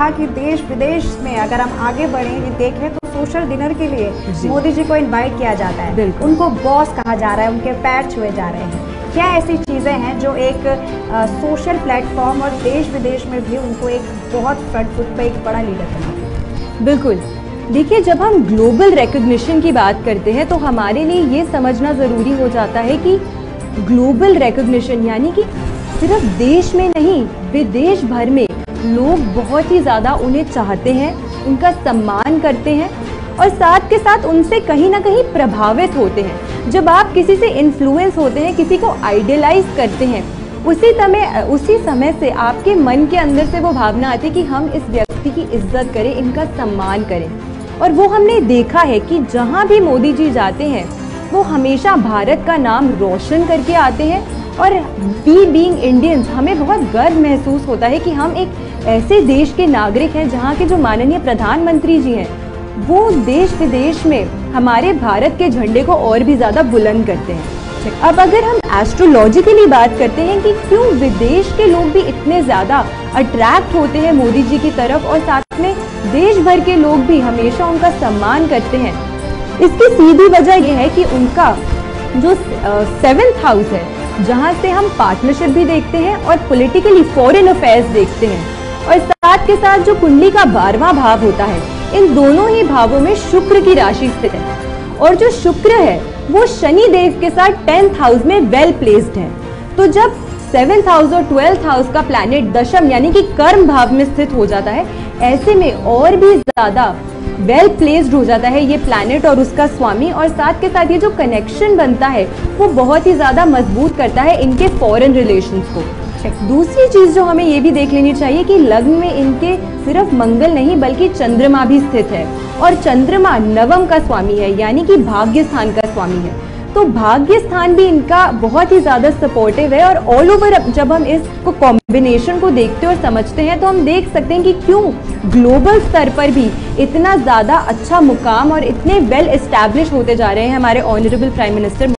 था कि देश विदेश में अगर हम आगे बढ़े ये देखें तो सोशल डिनर के लिए मोदी जी को इनवाइट किया जाता है। उनको बॉस कहा जा रहा है उनके पैर छुए जा रहे हैं। क्या ऐसी चीज़ें हैं जो एक सोशल प्लेटफॉर्म और देश विदेश में भी उनको एक बहुत फ्रंट फुट पे एक बड़ा लीडर बनाते हैं? बिल्कुल। देखिए जब हम ग्लोबल रिकग्निशन की बात करते हैं तो हमारे लिए ये समझना ज़रूरी हो जाता है कि ग्लोबल रिकग्निशन यानी कि सिर्फ़ देश में नहीं विदेश भर में लोग बहुत ही ज़्यादा उन्हें चाहते हैं, उनका सम्मान करते हैं और साथ के साथ उनसे कहीं ना कहीं प्रभावित होते हैं। जब आप किसी से इन्फ्लुएंस होते हैं, किसी को आइडियलाइज करते हैं, उसी समय उसी समय से आपके मन के अंदर से वो भावना आती है कि हम इस व्यक्ति की इज़्ज़त करें, इनका सम्मान करें। और वो हमने देखा है कि जहाँ भी मोदी जी जाते हैं, वो हमेशा भारत का नाम रोशन करके आते हैं और वी बीइंग इंडियंस हमें बहुत गर्व महसूस होता है कि हम एक ऐसे देश के नागरिक हैं जहाँ के जो माननीय प्रधानमंत्री जी हैं, वो देश विदेश में हमारे भारत के झंडे को और भी ज़्यादा बुलंद करते हैं। अब अगर हम एस्ट्रोलॉजिकली बात करते हैं कि क्यों विदेश के लोग भी इतने ज़्यादा अट्रैक्ट होते हैं मोदी जी की तरफ़ और साथ में देश भर के लोग भी हमेशा उनका सम्मान करते हैं, इसकी सीधी वजह यह है कि उनका जो सेवेंथ हाउस है जहाँ से हम पार्टनरशिप भी देखते हैं और पॉलिटिकली फॉरेन अफेयर्स देखते हैं। और साथ के साथ जो कुंडली का बारहवां भाव होता है, इन दोनों ही भावों में शुक्र की राशि स्थित है। और जो शुक्र है, वो शनि देव के साथ टेंथ हाउस में वेल प्लेस्ड है। तो जब सेवेंथ हाउस और ट्वेल्थ हाउस का प्लैनेट दशम, यानी कि कर्म भाव में स्थित हो जाता है, ऐसे में और भी ज़्यादा वेल प्लेस्ड हो जाता है ये प्लैनेट और उसका स्वामी और साथ के साथ ये जो कनेक्शन बनता है वो बहुत ही ज़्यादा मज़बूत करता है इनके फॉरेन रिलेशन को। दूसरी चीज़ जो हमें ये भी देख लेनी चाहिए कि लग्न में इनके सिर्फ़ मंगल नहीं बल्कि चंद्रमा भी स्थित है। और चंद्रमा नवम का स्वामी है यानी कि भाग्य स्थान का स्वामी है। तो भाग्य स्थान भी इनका बहुत ही ज़्यादा सपोर्टिव है और ऑल ओवर जब हम इसको कॉम्बिनेशन को देखते और समझते हैं तो हम देख सकते हैं कि क्यों ग्लोबल स्तर पर भी इतना ज़्यादा अच्छा मुकाम और इतने वेल इस्टेब्लिश होते जा रहे हैं हमारे ऑनरेबल प्राइम मिनिस्टर